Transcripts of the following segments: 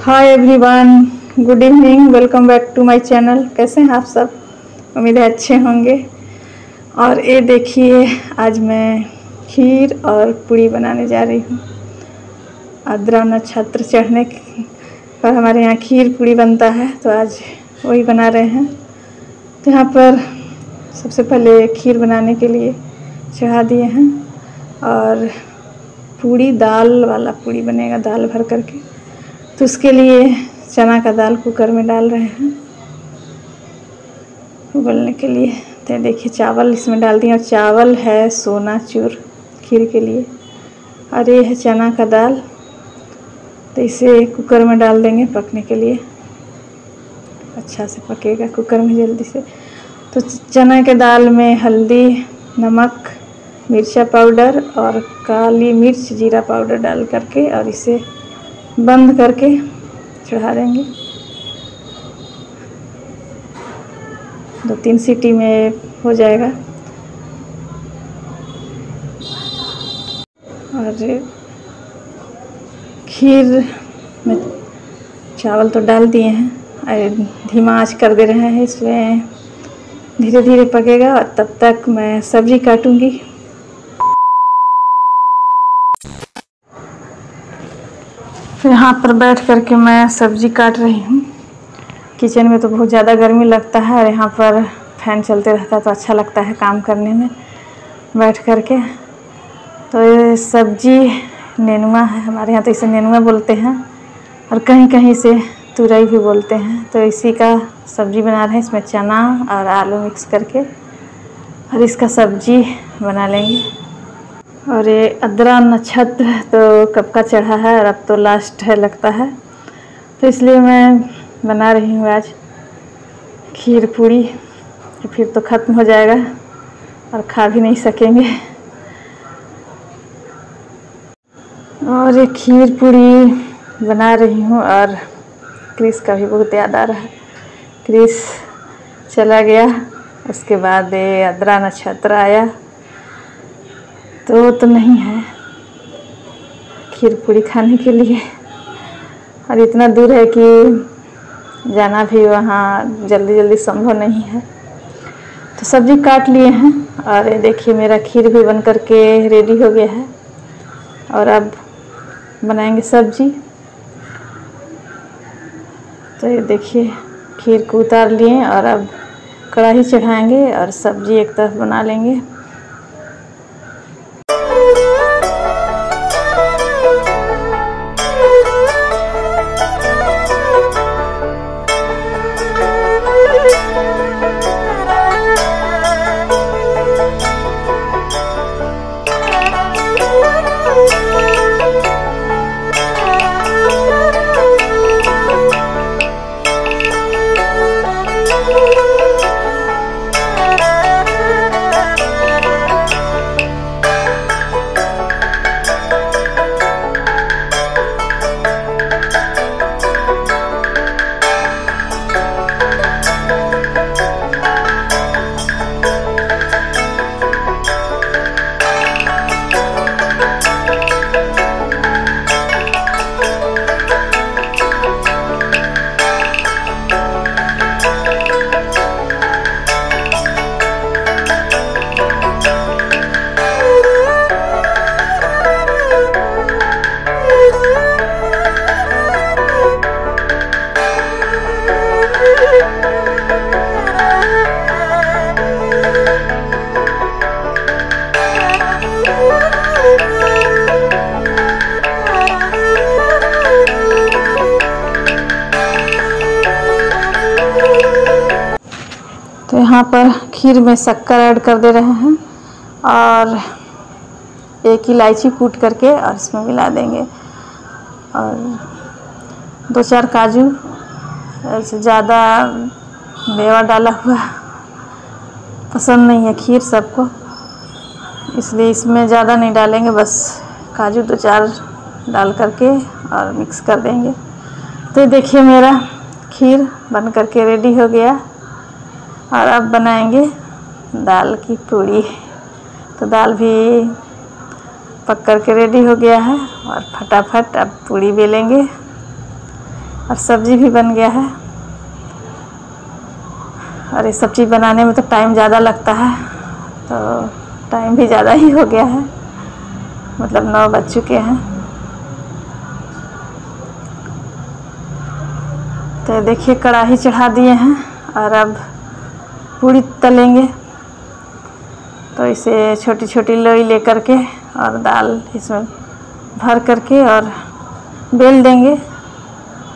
Hi everyone good evening welcome back to my channel कैसे हैं आप सब? उम्मीद है अच्छे होंगे। और ये देखिए, आज मैं खीर और पूड़ी बनाने जा रही हूँ। आद्रा नक्षत्र चढ़ने पर हमारे यहाँ खीर पूड़ी बनता है तो आज वही बना रहे हैं। तो यहाँ पर सबसे पहले खीर बनाने के लिए चढ़ा दिए हैं। और पूड़ी दाल वाला पूड़ी बनेगा दाल भर करके। तो उसके लिए चना का दाल कुकर में डाल रहे हैं। उबलने के लिए। तो देखिए, चावल इसमें डाल दिए। और चावल है सोना चूर खीर के लिए। और ये है चना का दाल। तो इसे कुकर में डाल देंगे पकने के लिए। अच्छा से पकेगा कुकर में जल्दी से। तो चना के दाल में हल्दी, नमक मिर्चा पाउडर और काली मिर्च जीरा पाउडर डाल करके और इसे बंद करके चढ़ा देंगे। दो तीन सीटी में हो जाएगा। और खीर में चावल तो डाल दिए हैं। और धीमा आँच कर दे रहे हैं इसमें। धीरे धीरे पकेगा और तब तक मैं सब्ज़ी काटूँगी। यहाँ पर बैठ कर के मैं सब्ज़ी काट रही हूँ। किचन में तो बहुत ज़्यादा गर्मी लगता है और यहाँ पर फ़ैन चलते रहता है तो अच्छा लगता है काम करने में बैठ कर के तो ये सब्ज़ी नेनुआ है, हमारे यहाँ तो इसे नेनुआ बोलते हैं और कहीं कहीं से तुरई भी बोलते हैं। तो इसी का सब्ज़ी बना रहे हैं, इसमें चना और आलू मिक्स करके और इसका सब्ज़ी बना लेंगे। और ये अदरा नक्षत्र तो कब का चढ़ा है और अब तो लास्ट है लगता है। तो इसलिए मैं बना रही हूँ आज खीर पूड़ी फिर तो ख़त्म हो जाएगा और खा भी नहीं सकेंगे। और ये खीर पूड़ी बना रही हूँ और क्रिस का भी बहुत याद आ रहा है। क्रिस चला गया, उसके बाद ये अद्रा नक्षत्र आया। तो वो तो नहीं है। खीर पूड़ी खाने के लिए। और इतना दूर है कि जाना भी वहाँ जल्दी जल्दी संभव नहीं है। तो सब्ज़ी काट लिए हैं और ये देखिए मेरा खीर भी बन कर के रेडी हो गया है। और अब बनाएँगे सब्ज़ी। तो ये देखिए, खीर को उतार लिए और अब कढ़ाई चढ़ाएँगे और सब्ज़ी एक तरफ़ बना लेंगे। यहाँ पर खीर में शक्कर ऐड कर दे रहे हैं और एक इलायची कूट करके और इसमें मिला देंगे। और दो चार काजू, ऐसे ज़्यादा मेवा डाला हुआ पसंद नहीं है खीर सबको, इसलिए इसमें ज़्यादा नहीं डालेंगे, बस काजू दो चार डाल करके और मिक्स कर देंगे। तो देखिए मेरा खीर बन करके रेडी हो गया। और अब बनाएँगे दाल की पूड़ी। तो दाल भी पक कर के रेडी हो गया है और फटाफट अब पूड़ी बेलेंगे और सब्ज़ी भी बन गया है। और ये सब चीज़ बनाने में तो टाइम ज़्यादा लगता है तो टाइम भी ज़्यादा ही हो गया है। मतलब नौ बज चुके हैं। तो देखिए कढ़ाई चढ़ा दिए हैं और अब पूड़ी तलेंगे तो इसे छोटी छोटी लोई ले करके और दाल इसमें भर करके और बेल देंगे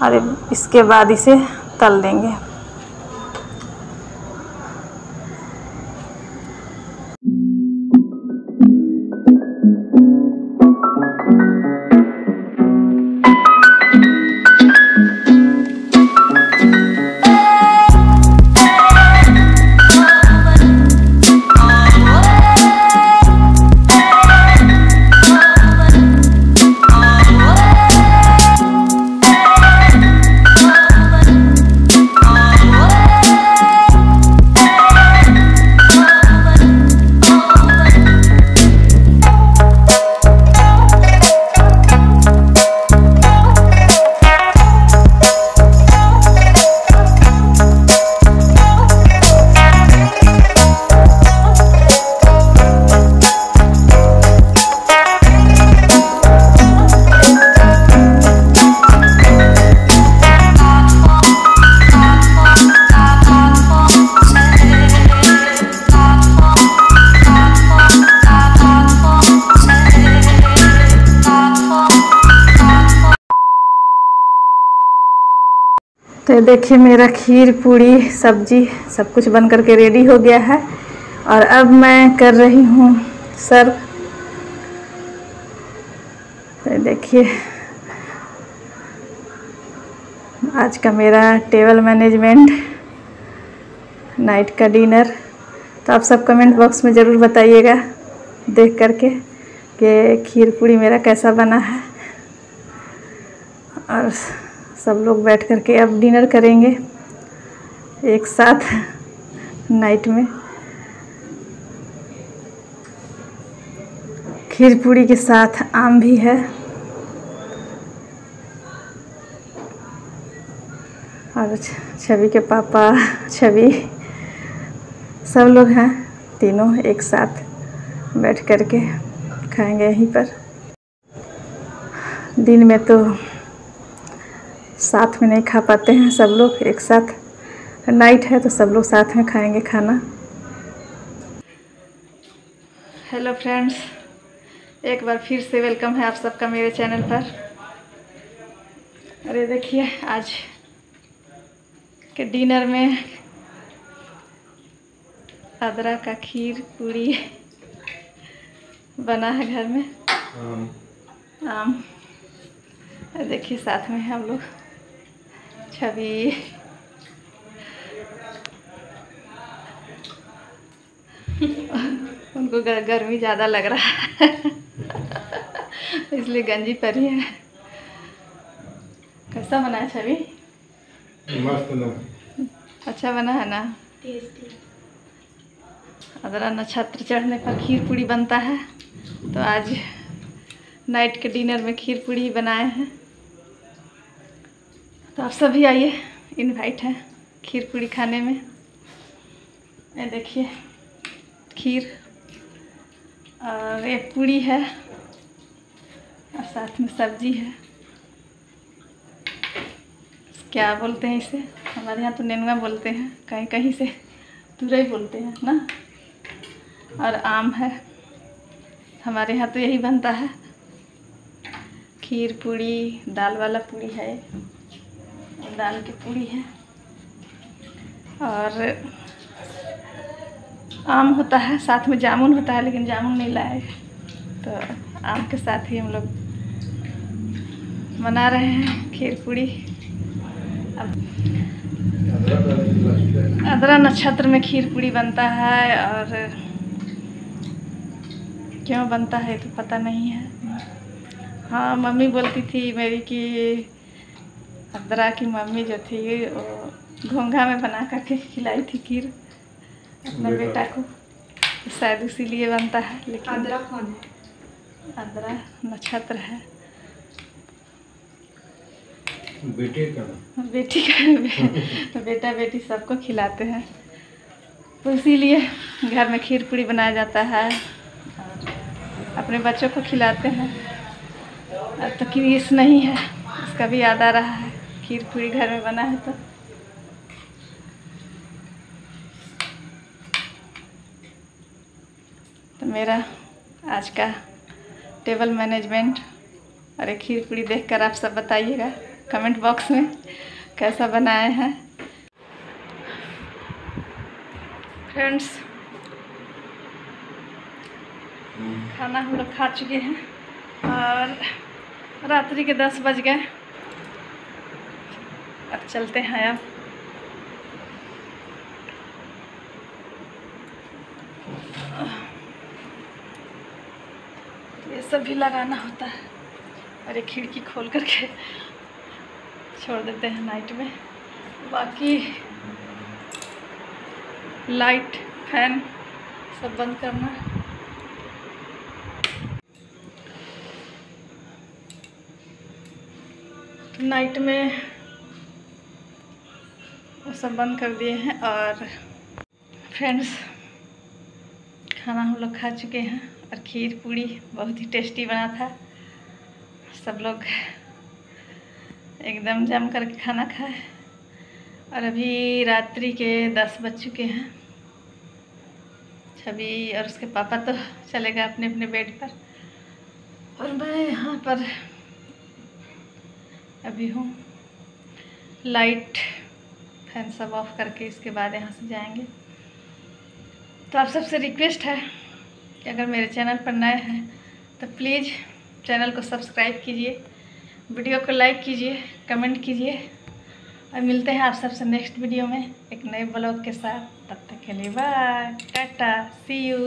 और इसके बाद इसे तल देंगे। देखिए मेरा खीर, पूड़ी, सब्ज़ी सब कुछ बन करके रेडी हो गया है। और अब मैं कर रही हूँ सर्व। तो देखिए, आज का मेरा टेबल मैनेजमेंट नाइट का डिनर तो आप सब कमेंट बॉक्स में ज़रूर बताइएगा, देख करके कि खीर, पूड़ी मेरा कैसा बना है। और सब लोग बैठ कर के अब डिनर करेंगे एक साथ नाइट में। खीर पूड़ी के साथ आम भी है। और छवि के पापा, छवि, सब लोग हैं, तीनों एक साथ बैठ कर के खाएँगे यहीं पर। दिन में तो साथ में नहीं खा पाते हैं सब लोग एक साथ। नाइट है तो सब लोग साथ में खाएँगे खाना। हेलो फ्रेंड्स एक बार फिर से वेलकम है आप सबका मेरे चैनल पर। अरे देखिए आज के डिनर में अदरक का खीर पूड़ी बना है घर में। आम। देखिए साथ में हम लोग। छवि उनको गर्मी ज़्यादा लग रहा है। इसलिए गंजी परी है। कैसा बना है छवि मस्त ना अच्छा बना है ना? अदरा नक्षत्र चढ़ने पर खीर पूड़ी बनता है। तो आज नाइट के डिनर में खीर पूड़ी ही बनाए हैं। तो आप सभी आइए इनवाइट है खीर पूड़ी खाने में। ये देखिए, खीर और एक पूड़ी है और साथ में सब्ज़ी है। क्या बोलते हैं इसे? हमारे यहाँ तो नेनुआ बोलते हैं, कहीं कहीं से तुरई बोलते हैं, ना? और आम है। हमारे यहाँ तो यही बनता है। खीर पूड़ी, दाल वाला पूड़ी है दाल की पूड़ी है। और आम होता है, साथ में जामुन होता है, लेकिन जामुन नहीं लाए। तो आम के साथ ही हम लोग बना रहे हैं खीर पूड़ी। अब अदरा नक्षत्र में खीर पूड़ी बनता है, और क्यों बनता है तो पता नहीं है। हाँ मम्मी बोलती थी मेरी कि अदरा की मम्मी जो थी वो घोंघा में बना करके खिलाई थी खीर। अपने बेटा। को। तो शायद इसीलिए बनता है लेकिन अदरा कौन है? आद्रा नक्षत्र है। बेटे का बेटी का बेटा बेटी सबको खिलाते हैं। तो इसीलिए घर में खीर पूड़ी बनाया जाता है अपने बच्चों को खिलाते हैं। अब तो क्रिस नहीं है उसका भी याद आ रहा है। खीर पूरी घर में बना है तो। तो मेरा आज का टेबल मैनेजमेंट और एक खीर पूड़ी देखकर आप सब बताइएगा कमेंट बॉक्स में कैसा बनाए हैं। फ्रेंड्स खाना हम लोग खा चुके हैं और रात्रि के दस बज गए। अब चलते हैं अब। ये सब भी लगाना होता है। और एक खिड़की खोल करके छोड़ देते हैं नाइट में। बाकी लाइट फ़ैन सब बंद करना। नाइट में वो सब बंद कर दिए हैं और फ्रेंड्स, खाना हम लोग खा चुके हैं और खीर पूड़ी बहुत ही टेस्टी बना था। सब लोग एकदम जम करके खाना खाए और अभी रात्रि के दस बज चुके हैं। छवि और उसके पापा तो चले गए अपने अपने बेड पर और मैं यहाँ पर अभी हूँ। लाइट फ़ैन सब ऑफ़ करके इसके बाद यहाँ से जाएँगे। तो आप सबसे रिक्वेस्ट है कि अगर मेरे चैनल पर नए हैं तो प्लीज़ चैनल को सब्सक्राइब कीजिए वीडियो को लाइक कीजिए कमेंट कीजिए, और मिलते हैं आप सबसे नेक्स्ट वीडियो में एक नए ब्लॉग के साथ। तब तक के लिए बाय टाटा सी यू